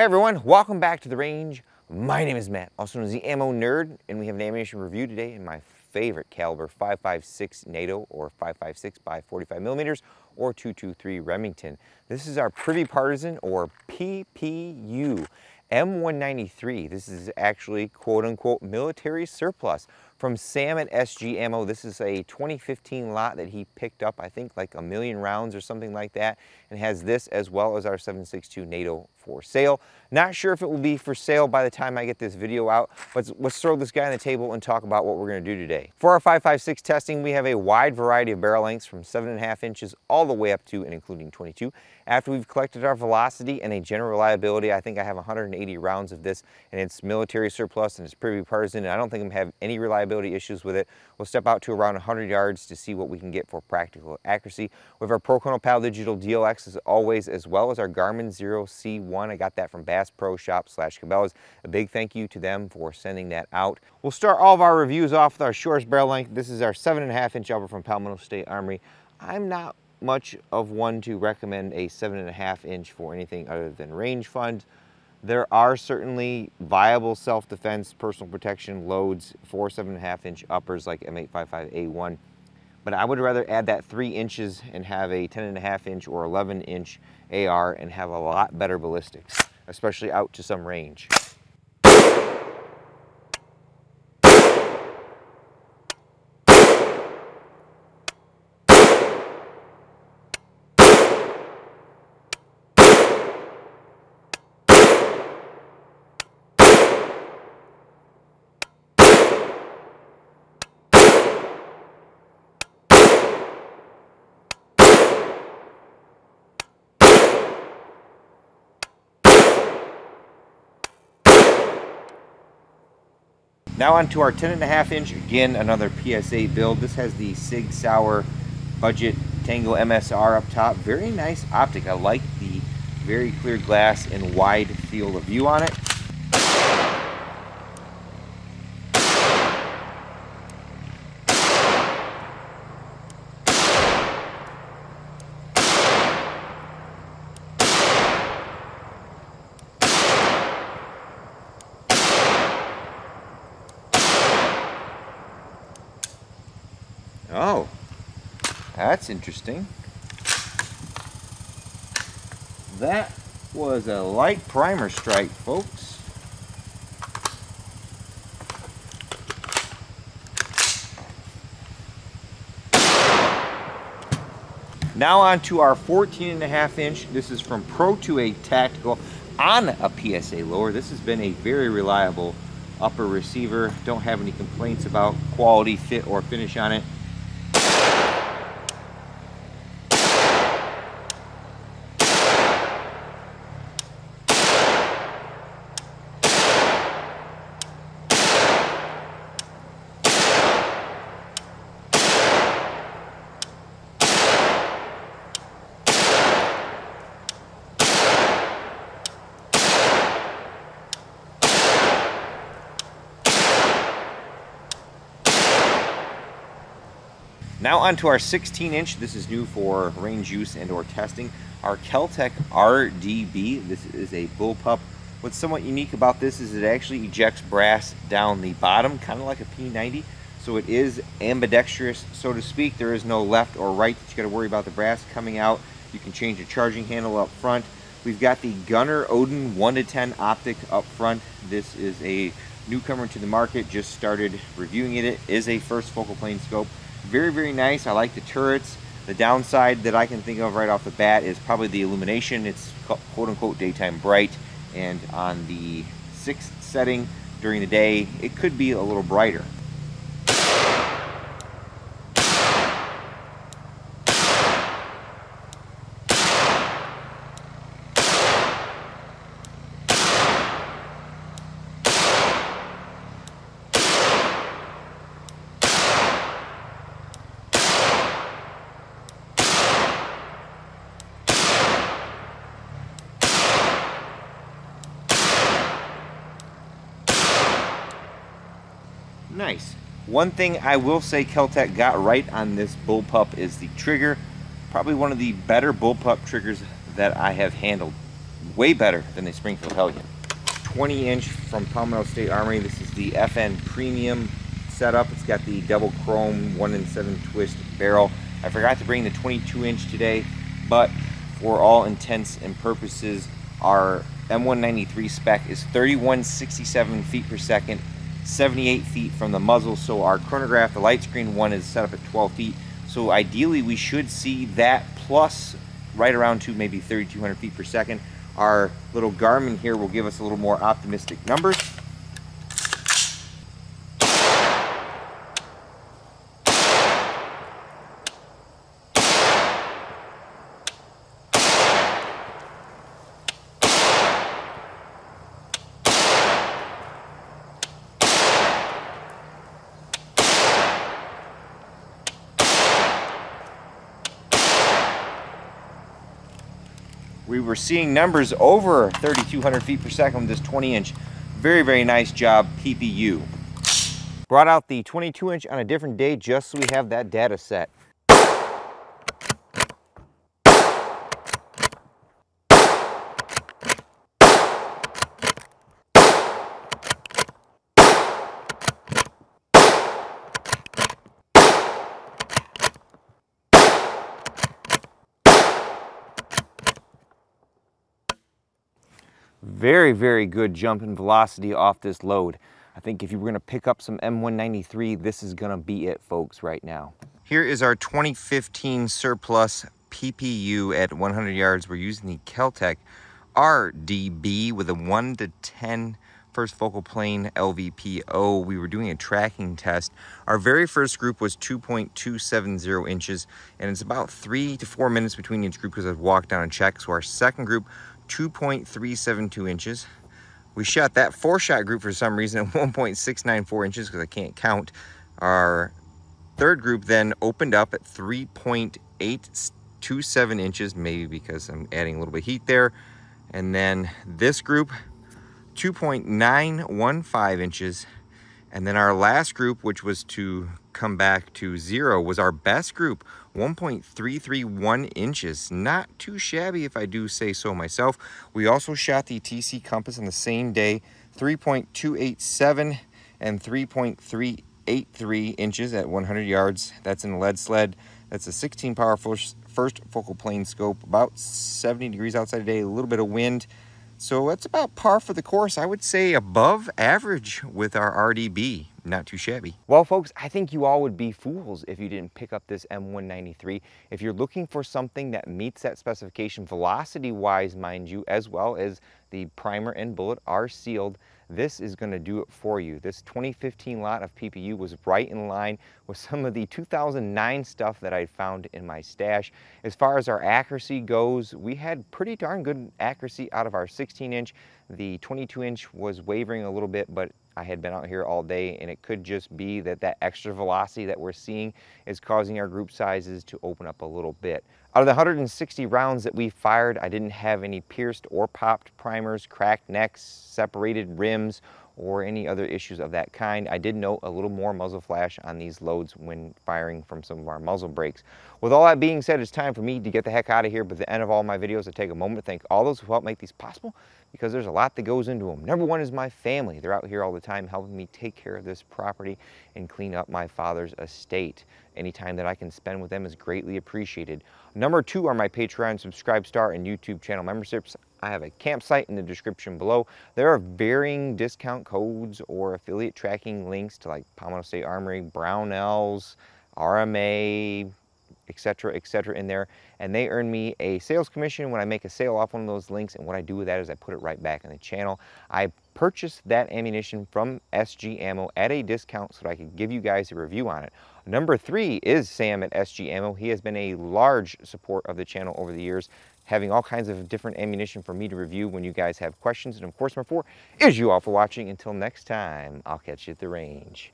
Hey everyone, welcome back to the range. My name is Matt, also known as the Ammo Nerd, and we have an ammunition review today in my favorite caliber 5.56 NATO or 5.56 by 45 millimeters or 223 Remington. This is our Prvi Partizan or PPU M193. This is actually quote unquote military surplus from Sam at SG Ammo. This is a 2015 lot that he picked up, I think like a million rounds or something like that, and has this as well as our 7.62 NATO for sale. Not sure if it will be for sale by the time I get this video out, but let's throw this guy on the table and talk about what we're gonna do today. For our 5.56 testing, we have a wide variety of barrel lengths from seven and a half inches all the way up to and including 22. After we've collected our velocity and a general reliability, I think I have 180 rounds of this and it's military surplus and it's Prvi Partizan and I don't think I'm have any reliability reliability issues with it. We'll step out to around 100 yards to see what we can get for practical accuracy. We have our Pro Pal Digital DLX as always, as well as our Garmin Xero C1. I got that from Bass Pro Shop slash Cabela's. A big thank you to them for sending that out. We'll start all of our reviews off with our shortest barrel length. This is our seven and a half inch upper from Palmetto State Armory. I'm not much of one to recommend a seven and a half inch for anything other than range fund. There are certainly viable self-defense, personal protection loads for seven and a half inch uppers like M855A1, but I would rather add that three inches and have a 10 and a half inch or 11 inch AR and have a lot better ballistics, especially out to some range. Now onto our 10 and a half inch, again, another PSA build. This has the Sig Sauer Budget Tango MSR up top. Very nice optic. I like the very clear glass and wide field of view on it. Oh, that's interesting. That was a light primer strike, folks. Now on to our 14 and a half inch. This is from Pro 2A Tactical on a PSA lower. This has been a very reliable upper receiver. Don't have any complaints about quality, fit, or finish on it. Now onto our 16 inch. This is new for range use and or testing. Our Keltec RDB. This is a bullpup. What's somewhat unique about this is it actually ejects brass down the bottom, kind of like a P90. So it is ambidextrous, so to speak. There is no left or right that you got to worry about the brass coming out. You can change the charging handle up front. We've got the Gunner Odin 1 to 10 optic up front. This is a newcomer to the market, just started reviewing it. It is a first focal plane scope. Very, very nice. I like the turrets. The downside that I can think of right off the bat is probably the illumination. It's quote unquote daytime bright and on the sixth setting during the day, it could be a little brighter. Nice. One thing I will say Keltec got right on this bullpup is the trigger. Probably one of the better bullpup triggers that I have handled. way better than the Springfield Hellion. 20 inch from Palmetto State Armory. This is the FN Premium setup. It's got the double chrome 1 in 7 twist barrel. I forgot to bring the 22 inch today, but for all intents and purposes, our M193 spec is 3167 feet per second, 78 feet from the muzzle. So our chronograph, the light screen one is set up at 12 feet. So ideally we should see that plus right around to maybe 3,200 feet per second. Our little Garmin here will give us a little more optimistic numbers. We were seeing numbers over 3,200 feet per second with this 20 inch. Very, very nice job, PPU. Brought out the 22 inch on a different day just so we have that data set. Very, very good jump in velocity off this load. I think if you were gonna pick up some M193, this is gonna be it, folks, right now. Here is our 2015 surplus PPU at 100 yards. We're using the Keltec RDB with a 1 to 10 first focal plane LVPO. We were doing a tracking test. Our very first group was 2.270 inches, and it's about three to four minutes between each group because I've walked down and checked. So our second group 2.372 inches. We shot that four shot group for some reason at 1.694 inches because I can't count. Our third group then opened up at 3.827 inches, maybe because I'm adding a little bit of heat there. And then this group, 2.915 inches. And then our last group, which was to come back to zero, was our best group, 1.331 inches. Not too shabby if I do say so myself. We also shot the TC Compass on the same day, 3.287 and 3.383 inches at 100 yards. That's in lead sled. That's a 16 power first focal plane scope, about 70 degrees outside today, a little bit of wind. So that's about par for the course. I would say above average with our RDB. Not too shabby. Well, folks, I think you all would be fools if you didn't pick up this M193. If you're looking for something that meets that specification velocity-wise, mind you, as well as the primer and bullet are sealed, this is going to do it for you. This 2015 lot of PPU was right in line with some of the 2009 stuff that I found in my stash. As far as our accuracy goes, we had pretty darn good accuracy out of our 16 inch. The 22 inch was wavering a little bit, but I had been out here all day and it could just be that that extra velocity that we're seeing is causing our group sizes to open up a little bit. Out of the 160 rounds that we fired, I didn't have any pierced or popped primers, cracked necks, separated rims, or any other issues of that kind. I did note a little more muzzle flash on these loads when firing from some of our muzzle brakes. With all that being said, it's time for me to get the heck out of here, but at the end of all my videos, I take a moment to thank all those who helped make these possible because there's a lot that goes into them. Number one is my family. They're out here all the time helping me take care of this property and clean up my father's estate. Any time that I can spend with them is greatly appreciated. Number two are my Patreon, Subscribe Star, and YouTube channel memberships. I have a campsite in the description below. There are varying discount codes or affiliate tracking links to like Palmetto State Armory, Brownells, RMA, etc., etc. in there. And they earn me a sales commission when I make a sale off one of those links. And what I do with that is I put it right back in the channel. I purchased that ammunition from SG Ammo at a discount so that I could give you guys a review on it. Number three is Sam at SG Ammo. He has been a large support of the channel over the years, having all kinds of different ammunition for me to review when you guys have questions. And of course, number four is you all for watching. Until next time, I'll catch you at the range.